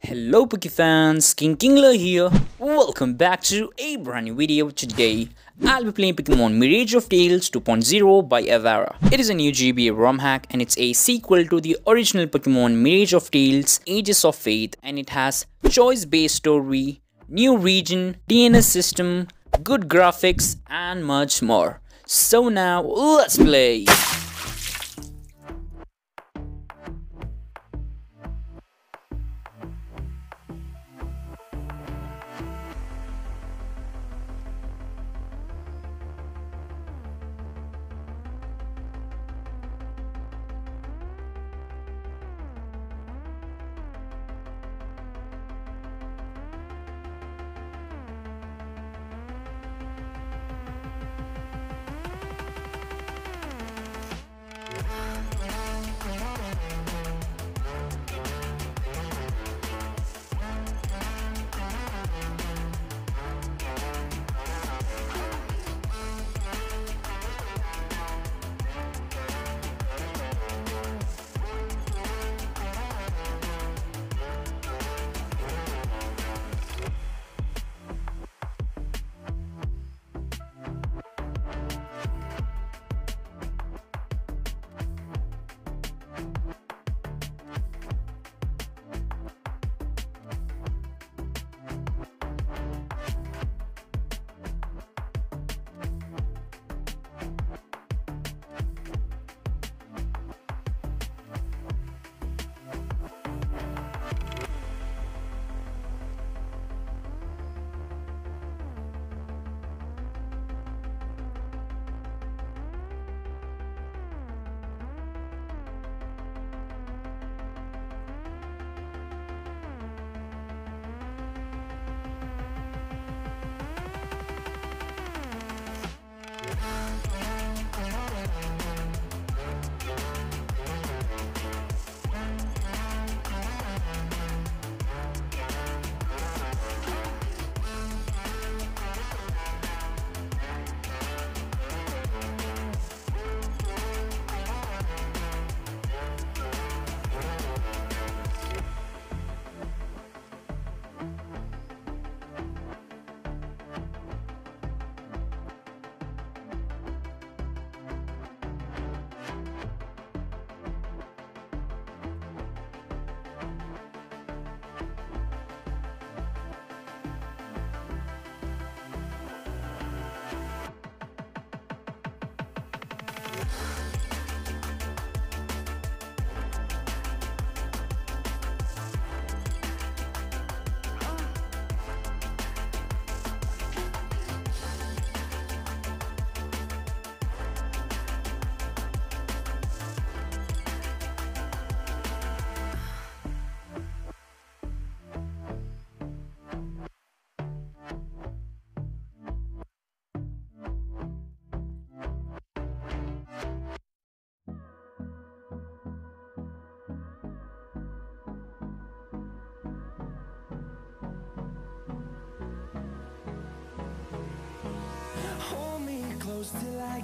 Hello Pokefans, King Kingler here. Welcome back to a brand new video. Today, I'll be playing Pokemon Mirage of Tales 2.0 by Avara. It is a new GBA ROM hack and it's a sequel to the original Pokemon Mirage of Tales Ages of Faith and it has choice-based story, new region, DNS system, good graphics and much more. So now, let's play!